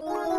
Música